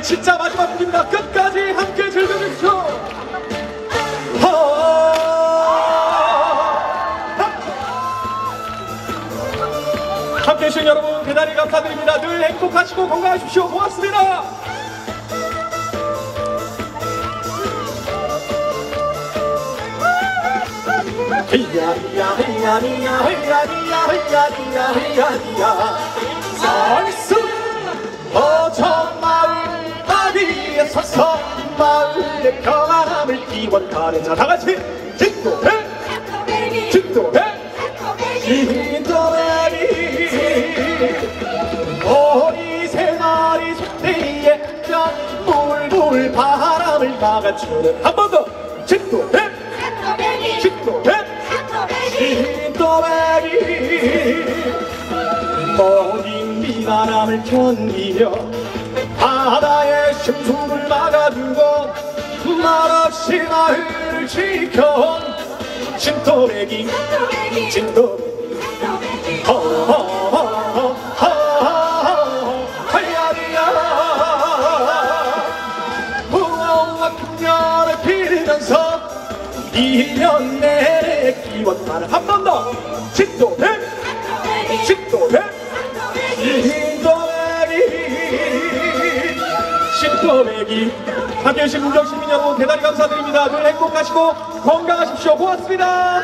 이제 진짜 마지막 곡입니다. 끝까지 함께 즐겨주십시오. 함께 해주신 여러분 대단히 감사드립니다. 늘 행복하시고 건강하십시오. 고맙습니다. 헤이야리야 헤이야리야 헤이야리야 헤이야리야 헤이야리야 선수 어저 평안함을 기원하는 자. 다같이 진도해. 진도해. 진도해리. 어리 세 마리 소떼에 짠물물 바람을 막아주는. 한 번 더. 진도해. 진도해. 진도해리. 모든 비바람을 견디며 바다의 심수를 막아주고 말없이 마을을 지켜온 풍년을 피르면서 1년 내내 기원하는 한번 더. 진도해 진도해 진도배기 함께해 주신 문정시민 여러분 대단히 감사드립니다. 늘 행복하시고 건강하십시오. 고맙습니다.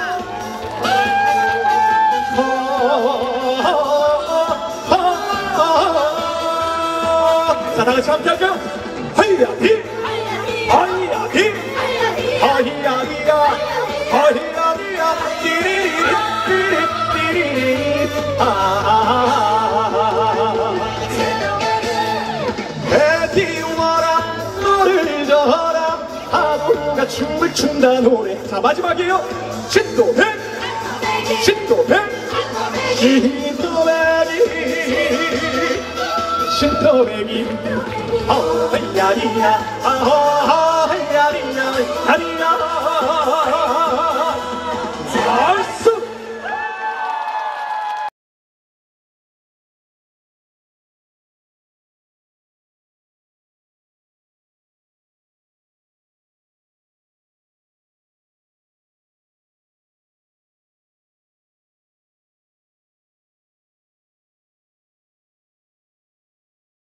자 다같이 함께 할까요? 하이야디 하이야디 하이야디야. 하이야디야. 띠리리 띠리리 띠리리 아 파도가 춤을 춘다 노래 자 마지막이에요 신도해 신도해 신도배기 신도배기 아하야리야 아하야리야 야리